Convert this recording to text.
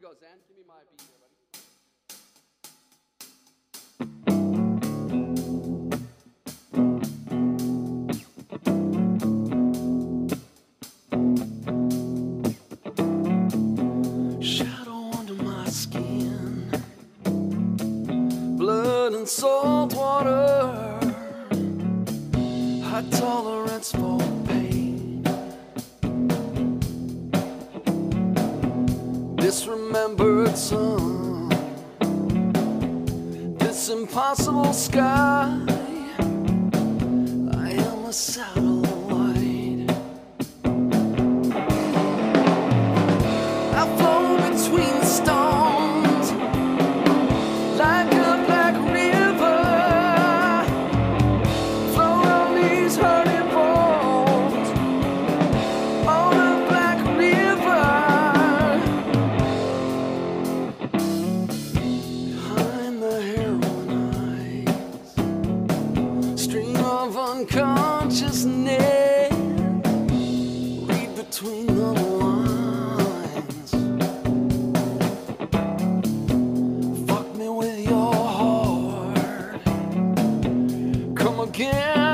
we go, Zan. Give me my beat here, buddy. Shadow under my skin, blood and salt water, high tolerance for Disremembered sun, this impossible sky. I am a sour unconsciousness. Read between the lines. Fuck me with your heart. Come again.